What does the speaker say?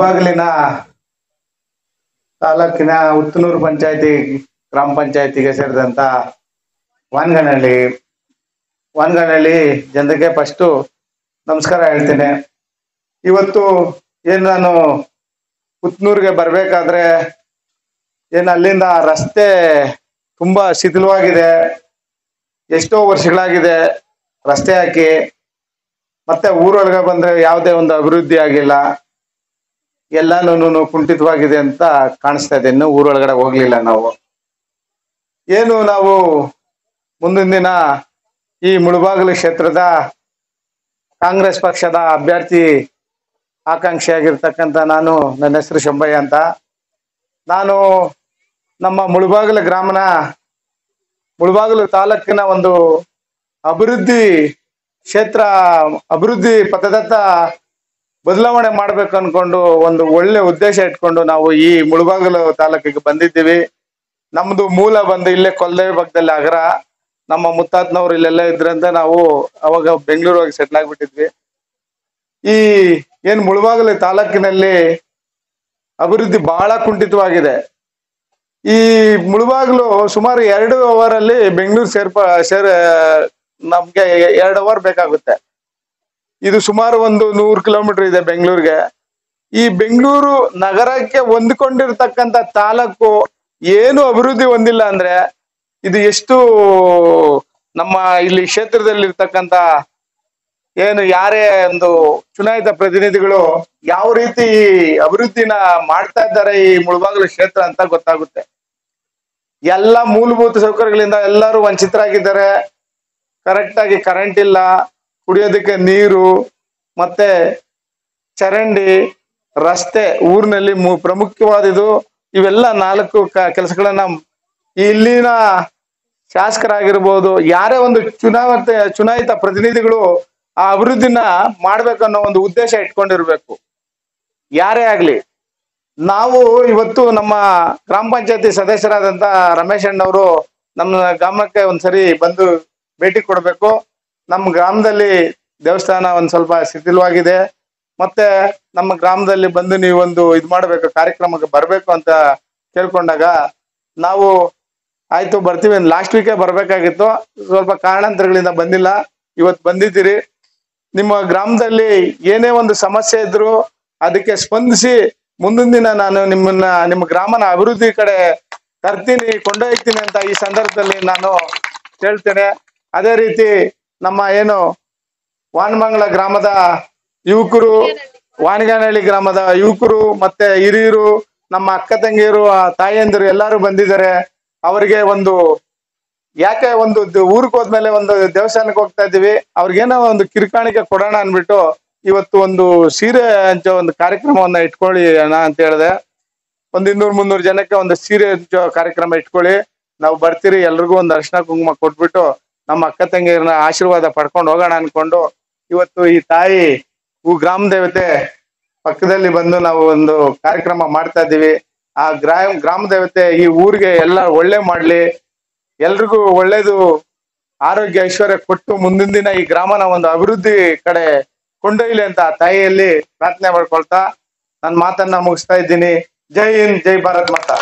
ಬಾಗಿಲಿನ ತಾಲೂಕಿನ ಉತ್ತನೂರು ಪಂಚಾಯತಿ ಗ್ರಾಮ ಪಂಚಾಯತಿಗೆ ಸೇರಿದಂತ ವಾನ್ಗನಹಳ್ಳಿ ವಾನ್ಗನಹಳ್ಳಿ ಜನರಿಗೆ ಫಸ್ಟು ನಮಸ್ಕಾರ ಹೇಳ್ತೇನೆ. ಇವತ್ತು ಏನು ನಾನು ಉತ್ನೂರಿಗೆ ಬರಬೇಕಾದ್ರೆ ಏನು ಅಲ್ಲಿಂದ ರಸ್ತೆ ತುಂಬ ಶಿಥಿಲವಾಗಿದೆ. ಎಷ್ಟೋ ವರ್ಷಗಳಾಗಿದೆ ರಸ್ತೆ ಹಾಕಿ, ಮತ್ತೆ ಊರೊಳಗೆ ಬಂದರೆ ಯಾವುದೇ ಒಂದು ಅಭಿವೃದ್ಧಿ ಆಗಿಲ್ಲ. ಎಲ್ಲಾನು ಕುಂಠಿತವಾಗಿದೆ ಅಂತ ಕಾಣಿಸ್ತಾ ಇದೆ. ಇನ್ನು ಊರೊಳಗಡೆ ಹೋಗ್ಲಿಲ್ಲ ನಾವು. ಏನು ನಾವು ಮುಂದಿನ ದಿನ ಈ ಮುಳುಬಾಗಿಲು ಕ್ಷೇತ್ರದ ಕಾಂಗ್ರೆಸ್ ಪಕ್ಷದ ಅಭ್ಯರ್ಥಿ ಆಕಾಂಕ್ಷಿಯಾಗಿರ್ತಕ್ಕಂಥ ನಾನು, ನನ್ನ ಹೆಸರು ಶಂಭಯ್ಯ ಅಂತ. ನಾನು ನಮ್ಮ ಮುಳುಬಾಗಿಲು ಗ್ರಾಮನ, ಮುಳುಬಾಗಿಲು ತಾಲೂಕಿನ ಒಂದು ಅಭಿವೃದ್ಧಿ ಕ್ಷೇತ್ರ, ಅಭಿವೃದ್ಧಿ ಪಥದತ್ತ ಬದಲಾವಣೆ ಮಾಡ್ಬೇಕು ಅನ್ಕೊಂಡು ಒಂದು ಒಳ್ಳೆ ಉದ್ದೇಶ ಇಟ್ಕೊಂಡು ನಾವು ಈ ಮುಳುಬಾಗಲು ತಾಲೂಕಿಗೆ ಬಂದಿದ್ದೀವಿ. ನಮ್ದು ಮೂಲ ಬಂದು ಇಲ್ಲೇ ಕೊಲ್ಲೆ ಭಾಗದಲ್ಲಿ ಅಗರ ನಮ್ಮ ಮುತ್ತಾತ್ನವ್ರು ಇಲ್ಲೆಲ್ಲ ಇದ್ರಿಂದ ನಾವು ಅವಾಗ ಬೆಂಗಳೂರು ಹೋಗಿ ಸೆಟ್ಲ್ ಆಗ್ಬಿಟ್ಟಿದ್ವಿ. ಈ ಏನ್ ಮುಳುಬಾಗಲು ತಾಲೂಕಿನಲ್ಲಿ ಅಭಿವೃದ್ಧಿ ಬಹಳ ಕುಂಠಿತವಾಗಿದೆ. ಈ ಮುಳುಬಾಗ್ಲು ಸುಮಾರು ಎರಡು ಅವರ್ ಅಲ್ಲಿ ಬೆಂಗಳೂರು ಸೇರ್ಪ, ಸೇರ್, ನಮ್ಗೆ ಎರಡು ಅವರ್ ಬೇಕಾಗುತ್ತೆ. ಇದು ಸುಮಾರು ಒಂದು ನೂರು ಕಿಲೋಮೀಟರ್ ಇದೆ ಬೆಂಗಳೂರಿಗೆ. ಈ ಬೆಂಗಳೂರು ನಗರಕ್ಕೆ ಹೊಂದಿಕೊಂಡಿರ್ತಕ್ಕಂತ ತಾಲೂಕು ಏನು ಅಭಿವೃದ್ಧಿ ಹೊಂದಿಲ್ಲ ಅಂದ್ರೆ ಇದು ಎಷ್ಟು ನಮ್ಮ ಇಲ್ಲಿ ಕ್ಷೇತ್ರದಲ್ಲಿ ಇರ್ತಕ್ಕಂತ ಏನು ಯಾರೇ ಒಂದು ಚುನಾಯಿತ ಪ್ರತಿನಿಧಿಗಳು ಯಾವ ರೀತಿ ಅಭಿವೃದ್ಧಿನ ಮಾಡ್ತಾ ಇದ್ದಾರೆ ಈ ಮುಳಬಾಗಿಲು ಕ್ಷೇತ್ರ ಅಂತ ಗೊತ್ತಾಗುತ್ತೆ. ಎಲ್ಲ ಮೂಲಭೂತ ಸೌಕರ್ಯಗಳಿಂದ ಎಲ್ಲರೂ ವಂಚಿತರಾಗಿದ್ದಾರೆ. ಕರೆಕ್ಟ್ ಆಗಿ ಕರೆಂಟ್ ಇಲ್ಲ. ಕುಡಿಯೋದಕ್ಕೆ ನೀರು, ಮತ್ತೆ ಚರಂಡಿ, ರಸ್ತೆ, ಊರಿನಲ್ಲಿ ಪ್ರಮುಖವಾದಿದು ಇವೆಲ್ಲ ನಾಲ್ಕು ಕೆಲಸಗಳನ್ನ ಇಲ್ಲಿನ ಶಾಸಕರಾಗಿರ್ಬೋದು, ಯಾರೇ ಒಂದು ಚುನಾವಣೆ, ಚುನಾಯಿತ ಪ್ರತಿನಿಧಿಗಳು ಆ ಅಭಿವೃದ್ಧಿನ ಮಾಡ್ಬೇಕನ್ನೋ ಒಂದು ಉದ್ದೇಶ ಇಟ್ಕೊಂಡಿರ್ಬೇಕು. ಯಾರೇ ಆಗ್ಲಿ, ನಾವು ಇವತ್ತು ನಮ್ಮ ಗ್ರಾಮ ಪಂಚಾಯತಿ ಸದಸ್ಯರಾದಂತ ರಮೇಶ್ ಅಣ್ಣವರು ನಮ್ಮ ಗ್ರಾಮಕ್ಕೆ ಒಂದ್ಸರಿ ಬಂದು ಭೇಟಿ ಕೊಡ್ಬೇಕು. ನಮ್ಮ ಗ್ರಾಮದಲ್ಲಿ ದೇವಸ್ಥಾನ ಒಂದು ಸ್ವಲ್ಪ ಶಿಥಿಲವಾಗಿದೆ. ಮತ್ತೆ ನಮ್ಮ ಗ್ರಾಮದಲ್ಲಿ ಬಂದು ನೀವೊಂದು ಇದು ಮಾಡಬೇಕು, ಕಾರ್ಯಕ್ರಮಕ್ಕೆ ಬರಬೇಕು ಅಂತ ಕೇಳ್ಕೊಂಡಾಗ ನಾವು ಆಯ್ತು ಬರ್ತೀವಿ ಲಾಸ್ಟ್ ವೀಕೆ ಬರಬೇಕಾಗಿತ್ತು. ಸ್ವಲ್ಪ ಕಾರಣಾಂತರಗಳಿಂದ ಬಂದಿಲ್ಲ. ಇವತ್ತು ಬಂದಿದ್ದೀರಿ. ನಿಮ್ಮ ಗ್ರಾಮದಲ್ಲಿ ಏನೇ ಒಂದು ಸಮಸ್ಯೆ ಇದ್ರು ಅದಕ್ಕೆ ಸ್ಪಂದಿಸಿ ಮುಂದಿನ ದಿನ ನಾನು ನಿಮ್ಮನ್ನ, ನಿಮ್ಮ ಗ್ರಾಮನ ಅಭಿವೃದ್ಧಿ ಕಡೆ ತರ್ತೀನಿ, ಕೊಂಡೊಯ್ತೀನಿ ಅಂತ ಈ ಸಂದರ್ಭದಲ್ಲಿ ನಾನು ಹೇಳ್ತೇನೆ ಅದೇ ರೀತಿ ನಮ್ಮ ಏನು ವಾನಮಂಗಲ ಗ್ರಾಮದ ಯುವಕರು, ವಾಣಿಗಾನಹಳ್ಳಿ ಗ್ರಾಮದ ಯುವಕರು ಮತ್ತೆ ಹಿರಿಯರು, ನಮ್ಮ ಅಕ್ಕ ತಂಗಿಯರು ತಾಯಂದಿರು ಎಲ್ಲರೂ ಬಂದಿದ್ದಾರೆ. ಅವರಿಗೆ ಒಂದು ಯಾಕೆ ಒಂದು ಊರಿಗೆ ಹೋದ್ಮೇಲೆ ಒಂದು ದೇವಸ್ಥಾನಕ್ಕೆ ಹೋಗ್ತಾ ಇದೀವಿ ಅವ್ರಿಗೇನೋ ಒಂದು ಕಿರುಕಾಣಿಕೆ ಕೊಡೋಣ ಅನ್ಬಿಟ್ಟು ಇವತ್ತು ಒಂದು ಸೀರೆ ಹಂಚೋ ಒಂದು ಕಾರ್ಯಕ್ರಮವನ್ನ ಇಟ್ಕೊಳ್ಳಿ ಅಣ್ಣ ಅಂತ ಹೇಳಿದೆ. ಒಂದ್ ಇನ್ನೂರ್ ಮುನ್ನೂರು ಜನಕ್ಕೆ ಒಂದು ಸೀರೆ ಹಂಚೋ ಕಾರ್ಯಕ್ರಮ ಇಟ್ಕೊಳ್ಳಿ. ನಾವು ಬರ್ತೀರಿ, ಎಲ್ರಿಗೂ ಒಂದು ಅರ್ಶನ ಕುಂಕುಮ ಕೊಟ್ಬಿಟ್ಟು ನಮ್ಮ ಅಕ್ಕ ತಂಗಿಯರನ್ನ ಆಶೀರ್ವಾದ ಪಡ್ಕೊಂಡು ಹೋಗೋಣ ಅನ್ಕೊಂಡು ಇವತ್ತು ಈ ತಾಯಿ ಗ್ರಾಮ ದೇವತೆ ಪಕ್ಕದಲ್ಲಿ ಬಂದು ನಾವು ಒಂದು ಕಾರ್ಯಕ್ರಮ ಮಾಡ್ತಾ ಇದ್ದೀವಿ. ಆ ಗ್ರಾಮ ಗ್ರಾಮ ದೇವತೆ ಈ ಊರಿಗೆ ಎಲ್ಲ ಒಳ್ಳೆ ಮಾಡ್ಲಿ. ಎಲ್ರಿಗೂ ಒಳ್ಳೇದು ಆರೋಗ್ಯ ಐಶ್ವರ್ಯ ಕೊಟ್ಟು ಮುಂದಿನ ದಿನ ಈ ಗ್ರಾಮನ ಒಂದು ಅಭಿವೃದ್ಧಿ ಕಡೆ ಕೊಂಡೊಯ್ಲಿ ಅಂತ ತಾಯಿಯಲ್ಲಿ ಪ್ರಾರ್ಥನೆ ಮಾಡ್ಕೊಳ್ತಾ ನನ್ನ ಮಾತನ್ನ ಮುಗಿಸ್ತಾ ಇದ್ದೀನಿ. ಜೈ ಹಿಂದ್, ಜೈ ಭಾರತ್ ಮಾತಾ.